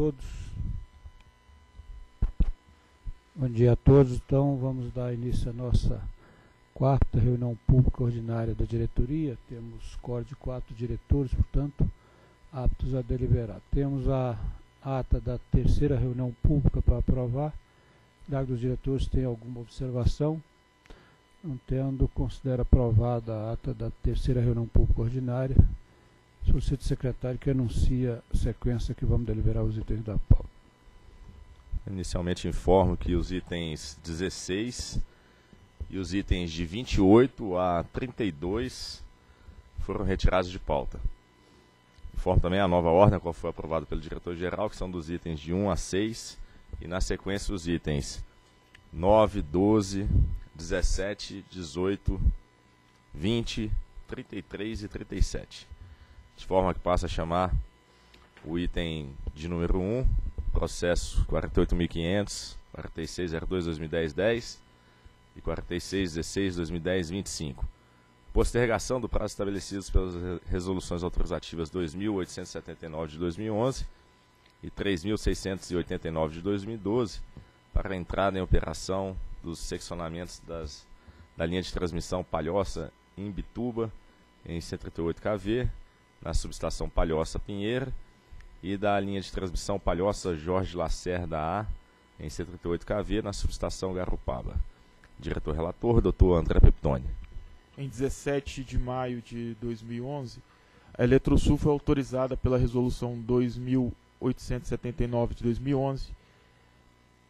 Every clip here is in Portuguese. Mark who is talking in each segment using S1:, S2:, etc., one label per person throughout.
S1: todos. Bom dia a todos. Então, vamos dar início à nossa quarta reunião pública ordinária da diretoria. Temos cor de quatro diretores, portanto, aptos a deliberar. Temos a ata da terceira reunião pública para aprovar. Dados dos diretores tem alguma observação? Não tendo, considera aprovada a ata da terceira reunião pública ordinária. Solicito o secretário que anuncia a sequência que vamos deliberar os itens da pauta.
S2: Inicialmente informo que os itens 16 e os itens de 28 a 32 foram retirados de pauta. Informo também a nova ordem, qual foi aprovada pelo diretor-geral, que são dos itens de 1 a 6, e na sequência os itens 9, 12, 17, 18, 20, 33 e 37. De forma que passa a chamar o item de número 1, processo 48.500, 4602-2010-10 e 4616-2010-25. Postergação do prazo estabelecidos pelas resoluções autorizativas 2.879 de 2011 e 3.689 de 2012 para a entrada em operação dos seccionamentos das, da linha de transmissão Palhoça em Bituba, em 138 kV, na subestação Palhoça Pinheira, e da linha de transmissão Palhoça Jorge Lacerda A, em 138 kV, na subestação Garopaba. Diretor relator, doutor André Peptoni.
S3: Em 17 de maio de 2011, a Eletrosul foi autorizada pela Resolução 2879 de 2011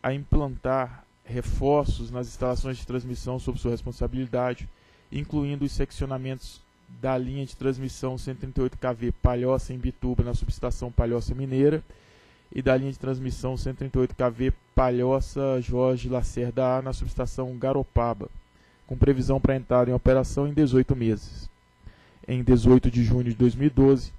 S3: a implantar reforços nas instalações de transmissão sob sua responsabilidade, incluindo os seccionamentos da linha de transmissão 138 kV Palhoça em Bituba na subestação Palhoça Mineira e da linha de transmissão 138 kV Palhoça Jorge Lacerda A na subestação Garopaba, com previsão para entrada em operação em 18 meses. Em 18 de junho de 2012,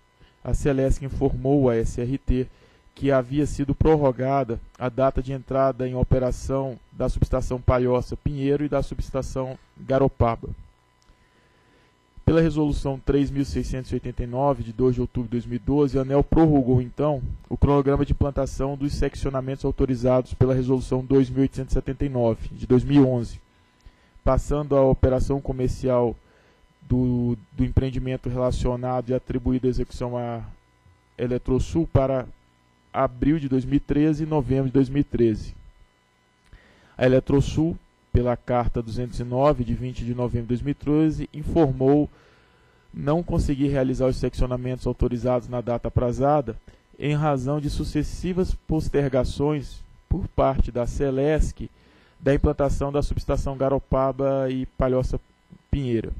S3: a Celesc informou a SRT que havia sido prorrogada a data de entrada em operação da subestação Palhoça Pinheiro e da subestação Garopaba. Pela resolução 3689 de 2 de outubro de 2012, a ANEL prorrogou então o cronograma de implantação dos seccionamentos autorizados pela resolução 2879 de 2011, passando a operação comercial do, do empreendimento relacionado e atribuído à execução a Eletrosul para abril de 2013 e novembro de 2013. A Eletrosul, pela carta 209 de 20 de novembro de 2013, informou não conseguir realizar os seccionamentos autorizados na data aprazada em razão de sucessivas postergações por parte da Celesc da implantação da subestação Garopaba e Palhoça Pinheira.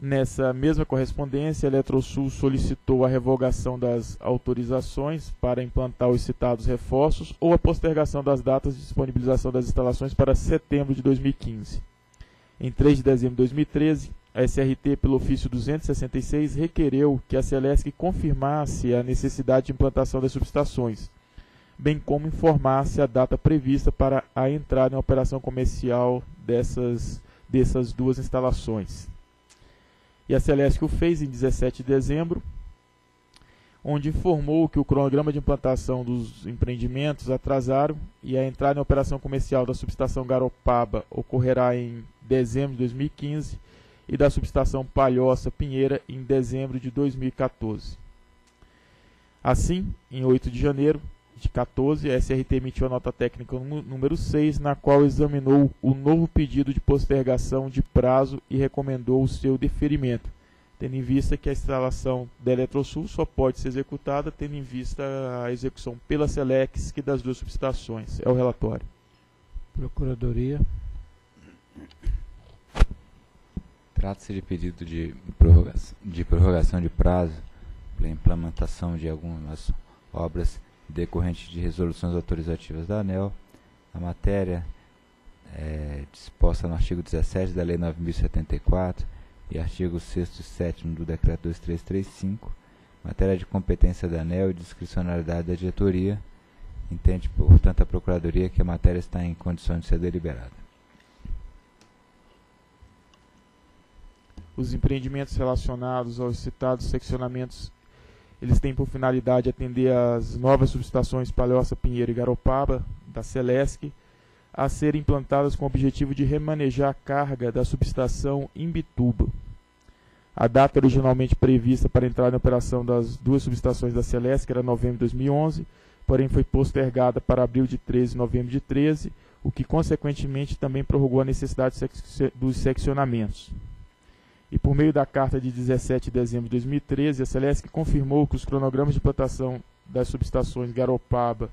S3: Nessa mesma correspondência, a Eletrosul solicitou a revogação das autorizações para implantar os citados reforços ou a postergação das datas de disponibilização das instalações para setembro de 2015. Em 3 de dezembro de 2013, a SRT, pelo ofício 266, requereu que a Celesc confirmasse a necessidade de implantação das subestações, bem como informasse a data prevista para a entrada em operação comercial dessas, dessas duas instalações. E a Celesc o fez em 17 de dezembro, onde informou que o cronograma de implantação dos empreendimentos atrasaram e a entrada em operação comercial da subestação Garopaba ocorrerá em dezembro de 2015 e da subestação Palhoça Pinheira em dezembro de 2014. Assim, em 8 de janeiro, de 14, a SRT emitiu a nota técnica número 6, na qual examinou o novo pedido de postergação de prazo e recomendou o seu deferimento, tendo em vista que a instalação da Eletrosul só pode ser executada tendo em vista a execução pela Selex que das duas subestações. É o relatório.
S1: Procuradoria.
S4: Trata-se de pedido de prorrogação, de prorrogação de prazo para implementação de algumas obras decorrente de resoluções autorizativas da ANEL. A matéria é disposta no artigo 17 da Lei 9.074 e artigo 6 e 7 do Decreto 2335, matéria de competência da ANEL e discricionalidade da diretoria. Entende, portanto, a Procuradoria que a matéria está em condições de ser deliberada.
S3: Os empreendimentos relacionados aos citados seccionamentos Eles têm por finalidade atender as novas subestações Palhoça, Pinheiro e Garopaba da Celesc, a serem implantadas com o objetivo de remanejar a carga da subestação Imbituba. A data originalmente prevista para entrar em operação das duas subestações da Celesc era novembro de 2011, porém foi postergada para abril de 13 e novembro de 13, o que consequentemente também prorrogou a necessidade dos seccionamentos. E por meio da carta de 17 de dezembro de 2013, a Celesc confirmou que os cronogramas de plantação das subestações Garopaba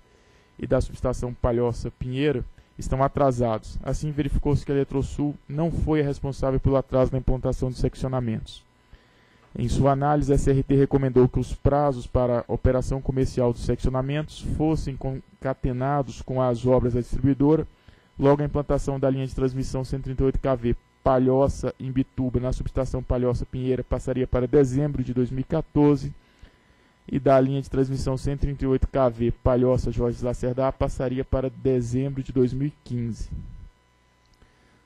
S3: e da subestação Palhoça Pinheiro estão atrasados. Assim, verificou-se que a Eletrosul não foi a responsável pelo atraso na implantação de seccionamentos. Em sua análise, a CRT recomendou que os prazos para a operação comercial dos seccionamentos fossem concatenados com as obras da distribuidora, logo a implantação da linha de transmissão 138 kV Palhoça em Bituba na subestação Palhoça Pinheira passaria para dezembro de 2014 e da linha de transmissão 138 kV Palhoça Jorge Lacerda passaria para dezembro de 2015.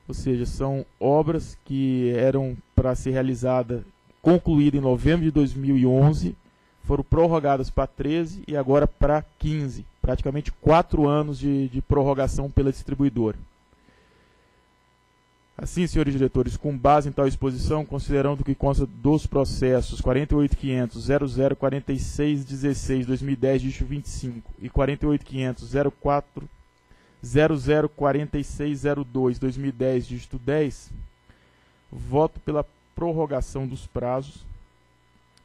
S3: Ou seja, são obras que eram para ser realizada, concluída em novembro de 2011, foram prorrogadas para 13 e agora para 15, praticamente quatro anos de, de prorrogação pela distribuidora. Assim, senhores diretores, com base em tal exposição, considerando que consta dos processos 48.500 0046 16 2010 dígito 25 e 48.500 04 0046 02 2010 dígito 10, voto pela prorrogação dos prazos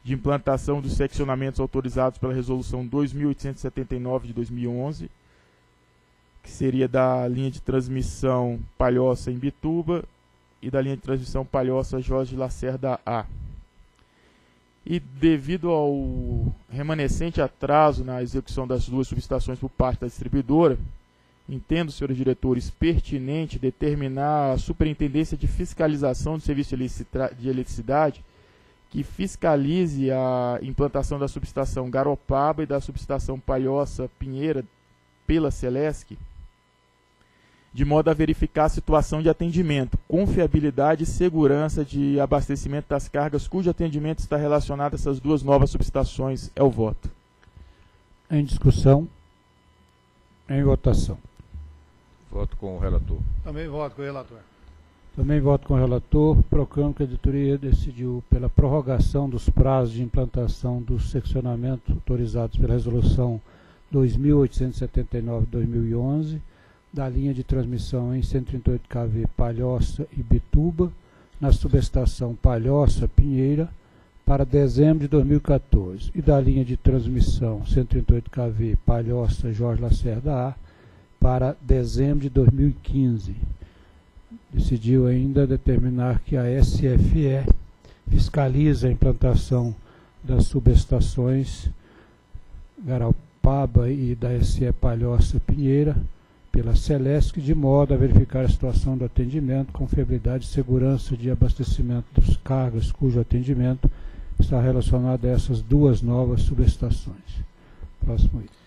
S3: de implantação dos seccionamentos autorizados pela resolução 2879 de 2011 que seria da linha de transmissão Palhoça em Bituba e da linha de transmissão Palhoça Jorge Lacerda A. E devido ao remanescente atraso na execução das duas subestações por parte da distribuidora, entendo, senhores diretores, pertinente determinar a Superintendência de Fiscalização do Serviço de Eletricidade que fiscalize a implantação da subestação Garopaba e da subestação Palhoça Pinheira pela Celesc, de modo a verificar a situação de atendimento, confiabilidade e segurança de abastecimento das cargas cujo atendimento está relacionado a essas duas novas subestações. É o voto.
S1: Em discussão. Em votação.
S2: Voto com o relator.
S5: Também voto com o relator.
S1: Também voto com o relator. Proclamo que a editoria decidiu pela prorrogação dos prazos de implantação dos seccionamentos autorizados pela resolução 2879-2011 da linha de transmissão em 138 kV Palhoça e Bituba, na subestação Palhoça Pinheira, para dezembro de 2014, e da linha de transmissão 138 kV Palhoça Jorge Lacerda A, para dezembro de 2015. Decidiu ainda determinar que a SFE fiscaliza a implantação das subestações Garopaba e da SE Palhoça Pinheira, pela Celesc, de modo a verificar a situação do atendimento, confiabilidade e segurança de abastecimento dos cargos cujo atendimento está relacionado a essas duas novas subestações. Próximo item.